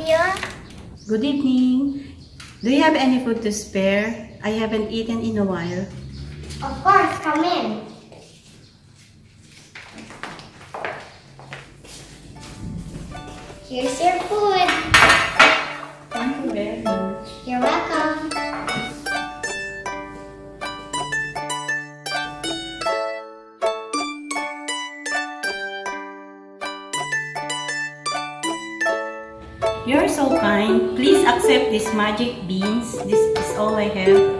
You? Good evening. Do you have any food to spare? I haven't eaten in a while. You're so kind. Please accept these magic beans. This is all I have.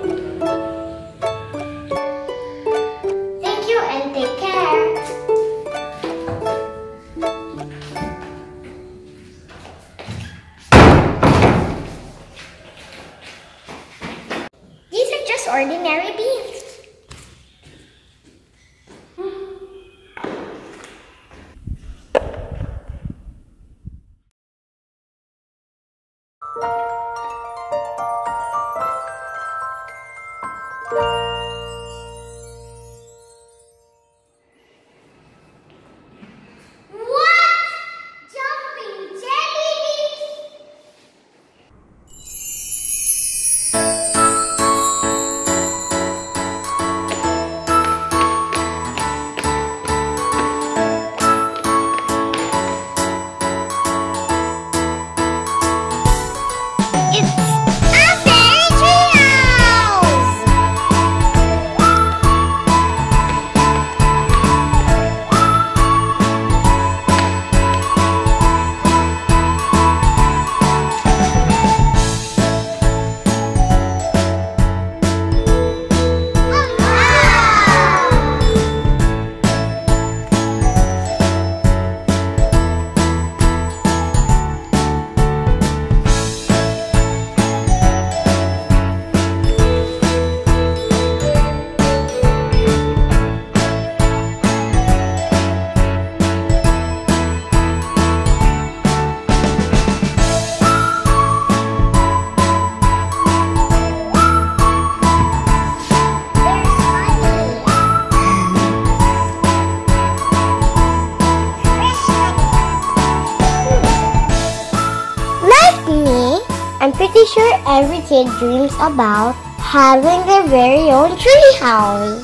I'm pretty sure every kid dreams about having their very own tree house.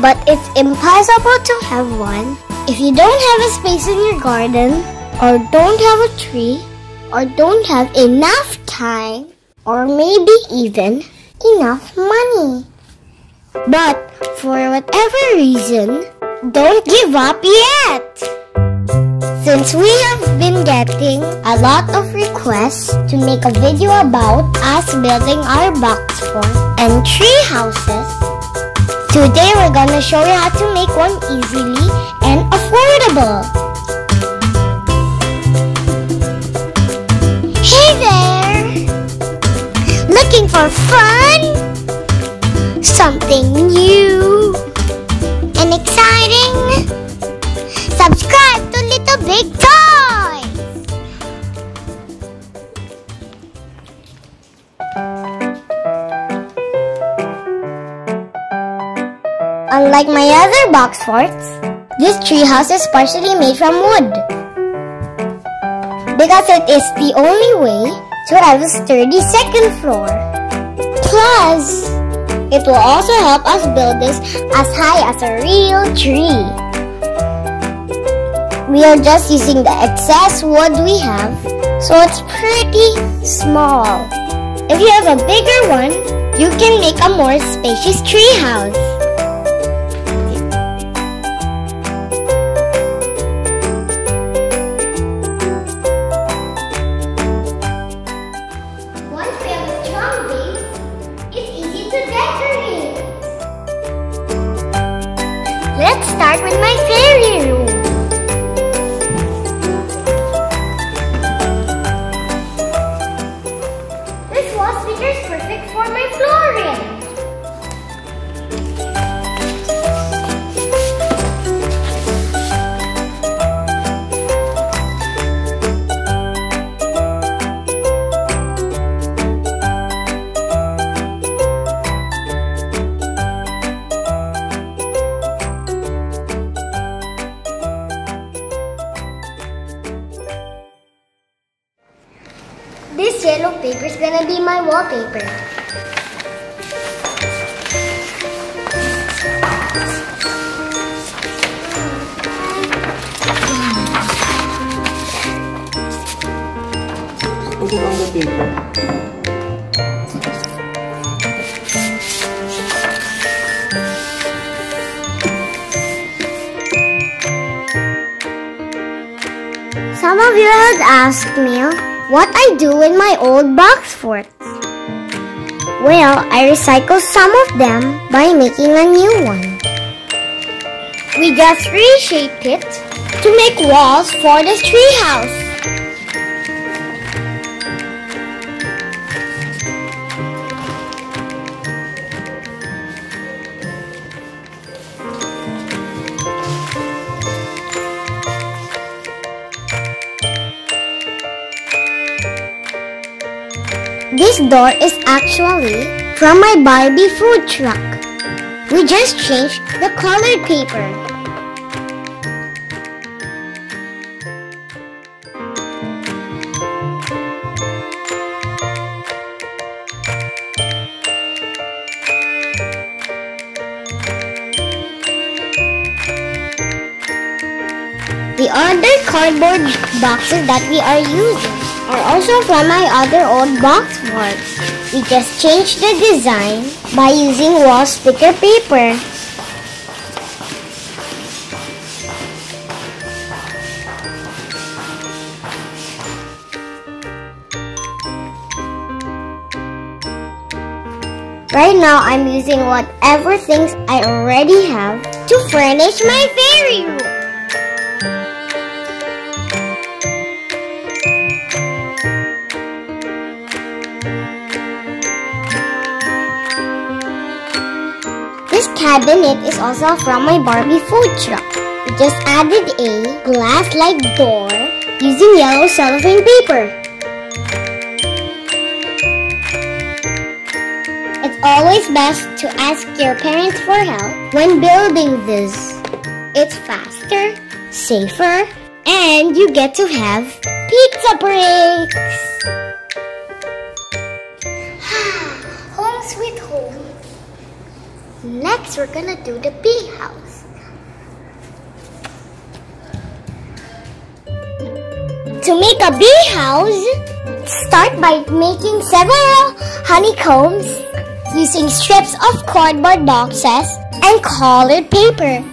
But it's impossible to have one if you don't have a space in your garden, or don't have a tree, or don't have enough time, or maybe even enough money. But for whatever reason, don't give up yet! Since we have been getting a lot of requests to make a video about us building our box fort and tree houses, today we're gonna show you how to make one easily and affordable. Hey there! Looking for fun? Something new and exciting? Subscribe Big Toys! Unlike my other box forts, this treehouse is partially made from wood. Because it is the only way to have a sturdy second floor. Plus, it will also help us build this as high as a real tree. We are just using the excess wood we have, so it's pretty small. If you have a bigger one, you can make a more spacious tree Put it on the. Some of you had asked me what I do with my old box forts. Well, I recycle some of them by making a new one. We just reshaped it to make walls for this treehouse. This door is actually from my Barbie food truck. We just changed the colored paper. The other cardboard boxes that we are using are also from my other old box forts. We just changed the design by using wall sticker paper. Right now, I'm using whatever things I already have to furnish my fairy room. Cabinet is also from my Barbie food truck. We just added a glass-like door using yellow cellophane paper. It's always best to ask your parents for help when building this. It's faster, safer, and you get to have pizza breaks. Next, we're gonna do the bee house. To make a bee house, start by making several honeycombs using strips of cardboard boxes and colored paper.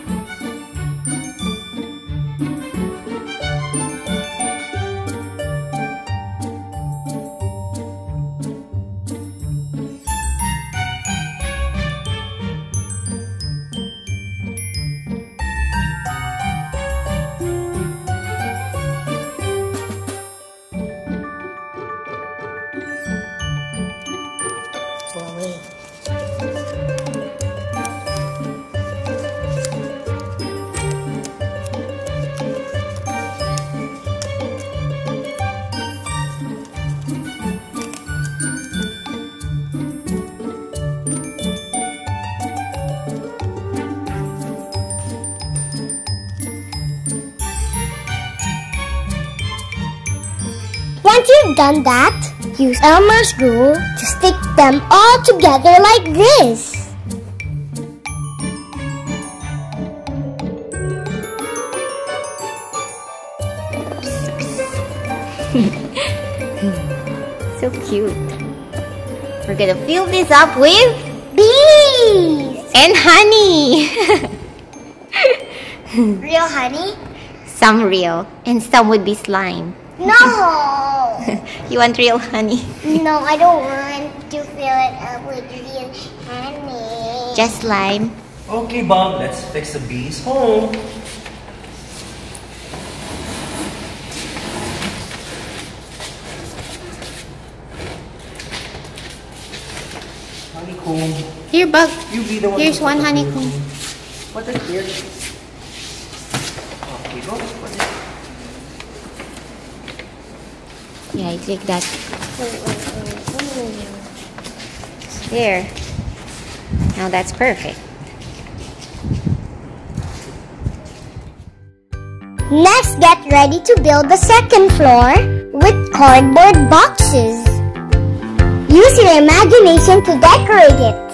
Once you've done that, use Elmer's glue to stick them all together like this. So cute. We're gonna fill this up with Bees! and honey. Real honey? some real and some would be slime. No! You want real honey? no, I don't want to fill it up with real honey. Just slime. Okay, Bob, let's fix the bees home. Honeycomb. Here, bug. You be the one. Here's one put the honeycomb. What is here? Okay, go. Put it. Yeah, it's like that. There. Now that's perfect. Next, get ready to build the second floor with cardboard boxes. Use your imagination to decorate it.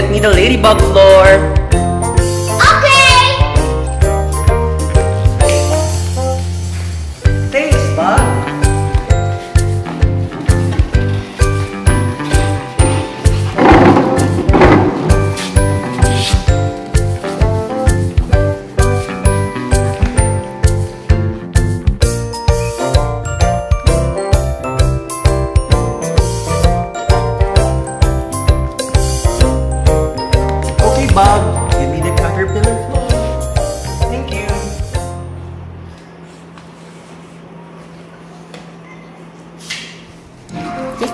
Get me the ladybug floor.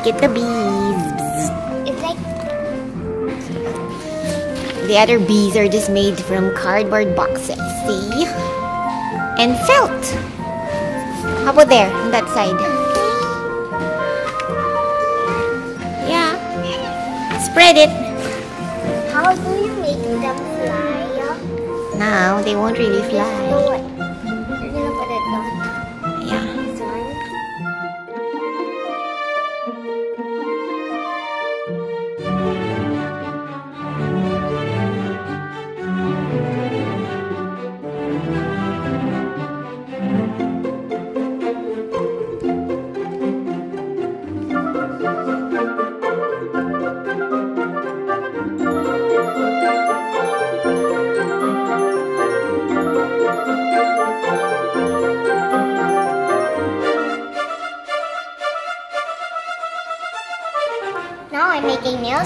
Get the bees. It's like The other bees are just made from cardboard boxes. See? And felt. How about there, on that side? Yeah. Spread it. how do you make them fly? Now they won't really fly.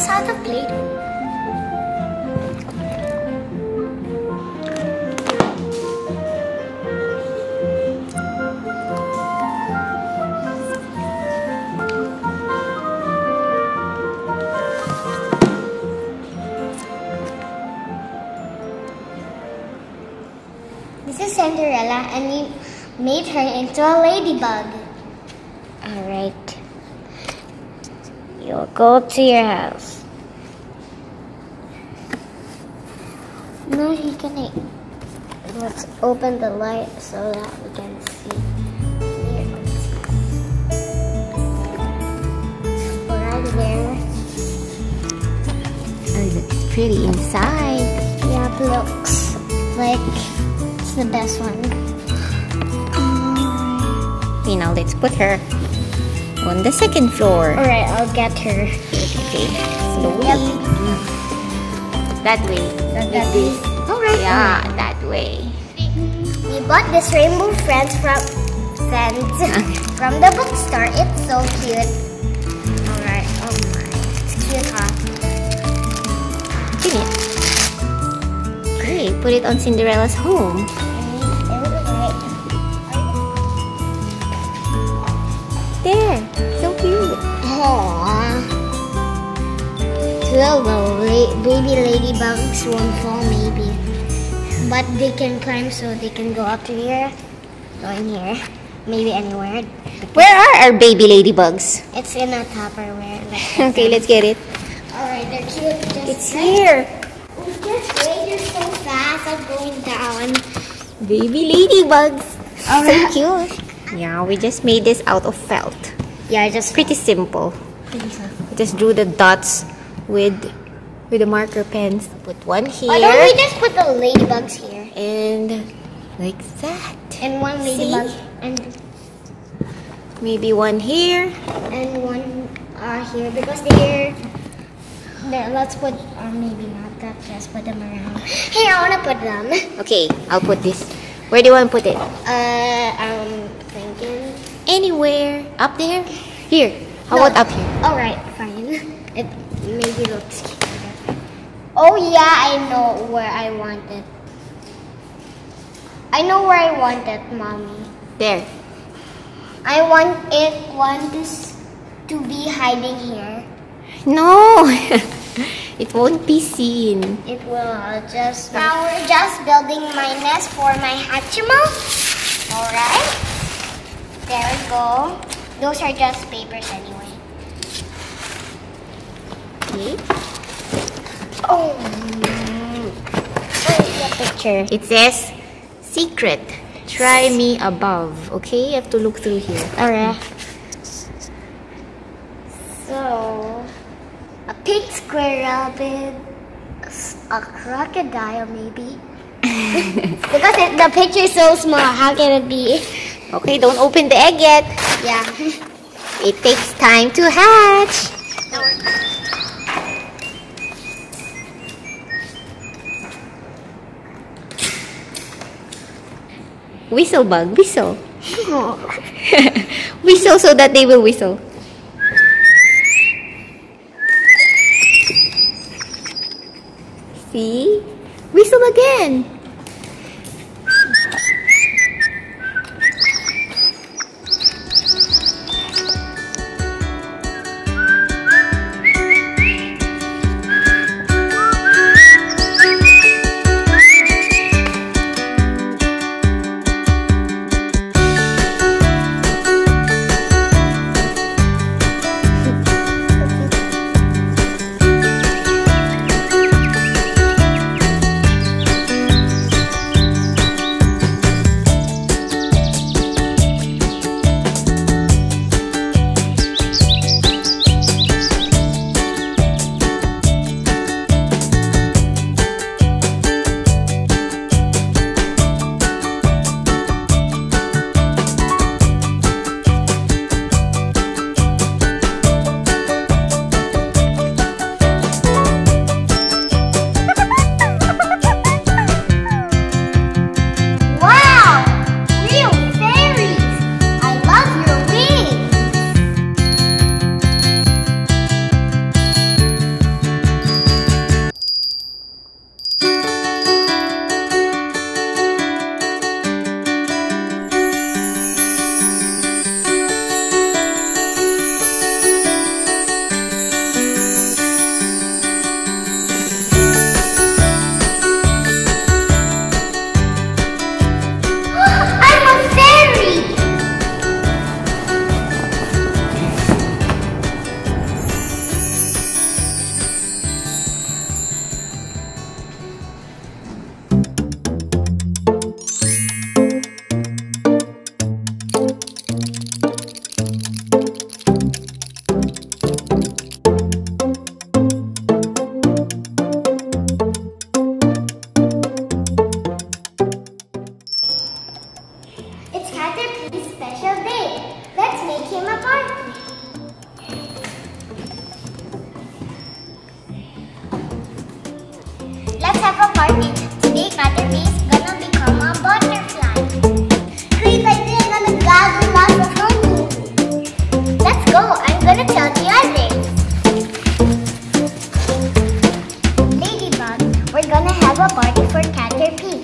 Play-Doh. This is Cinderella and we made her into a ladybug. Alright. You'll go to your house. No, you can eat. Let's open the light so that we can see. Right there. Oh, that's pretty inside. Yeah, it looks like it's the best one. Mm. Okay, now let's put her on the second floor. Alright, I'll get her. Okay, slowly. That way. Like Like this. Alright. Yeah, that way. Bought this rainbow friends from friends from the bookstore. It's so cute. Alright, oh my. It's cute, huh? Give it. Great, put it on Cinderella's home. There, so cute. Aww. Well, the oh, la- baby ladybugs won't fall maybe. But they can climb so they can go up to here. Go in here. Maybe anywhere. Where are our baby ladybugs? It's in a Tupperware. like- okay, let's get it. Alright, they're cute. Just It's here. Oh, just wait, you're so fast. I'm going down. Baby ladybugs. So cute. Yeah, we just made this out of felt. Yeah, just Pretty simple. Just drew the dots with with the marker pens. Put one here Why don't we just put the ladybugs here? and like that. And one See? ladybug and Maybe one here. and one uh, here because they're there. Let's put or maybe not that. Just put them around. Hey, I wanna put them. Okay, I'll put this. Where do you want to put it? Uh, I'm thinking. Anywhere. Up there? Here. How No. about up here? All right, fine. It maybe looks. Oh yeah, I know where I want it. I know where I want it, mommy. There. I want it want this to be hiding here. No. it won't be seen. It will just. Now we're just building my nest for my Hatchimal. Alright. There we go. Those are just papers anyway. Okay. Oh. Where's the picture? It says, secret. Try me above. Okay, you have to look through here. Alright. So, a pink square rabbit, a crocodile maybe. because it, the picture is so small, how can it be? Okay, don't open the egg yet. Yeah. It takes time to hatch. Whistle bug, whistle. whistle so that they will whistle. Party for Caterpie.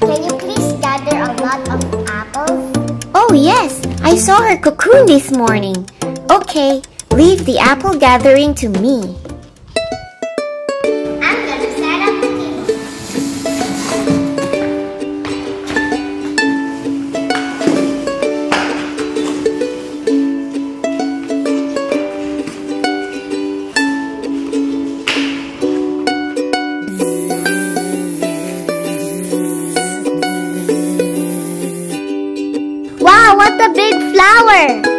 Can you please gather a lot of apples? Oh, yes. I saw her cocoon this morning. Okay, leave the apple gathering to me. Big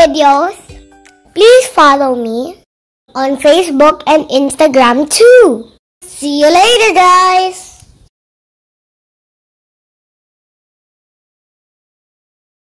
videos, please follow me on Facebook and Instagram too. See you later guys.